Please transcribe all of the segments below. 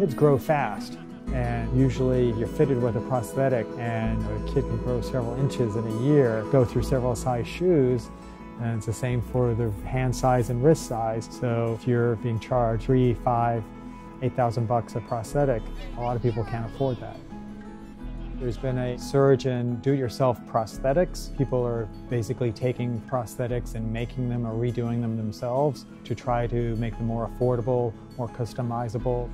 Kids grow fast, and usually you're fitted with a prosthetic, and a kid can grow several inches in a year, go through several size shoes, and it's the same for the hand size and wrist size. So if you're being charged three, five, eight thousand bucks a prosthetic, a lot of people can't afford that. There's been a surge in do-it-yourself prosthetics. People are basically taking prosthetics and making them or redoing them themselves to try to make them more affordable, more customizable.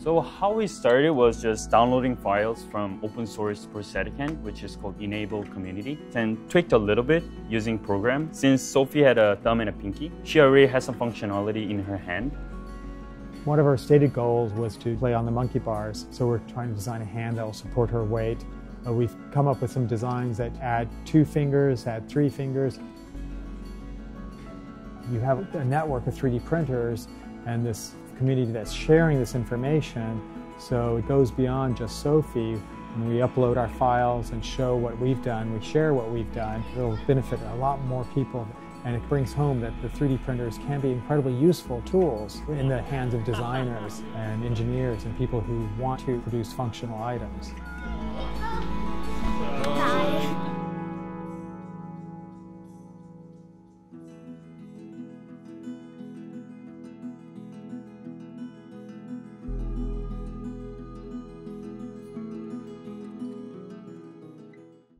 So how we started was just downloading files from open source Prosthetican, which is called Enable Community, and tweaked a little bit using program. Since Sophie had a thumb and a pinky, she already has some functionality in her hand. One of our stated goals was to play on the monkey bars, so we're trying to design a hand that will support her weight. Uh, we've come up with some designs that add two fingers, add three fingers. You have a network of 3D printers and this community that's sharing this information, so it goes beyond just Sophie. When we upload our files and show what we've done, we share what we've done, it'll benefit a lot more people and it brings home that the 3D printers can be incredibly useful tools in the hands of designers and engineers and people who want to produce functional items.